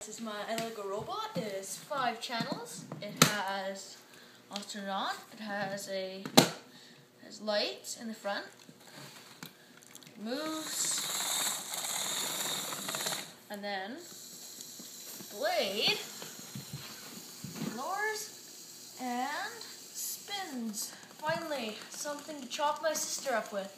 This is my Lego robot. It is five channels. It has, I'll turn it on. It has a has lights in the front. It moves, and then blade lowers and spins. Finally, something to chop my sister up with.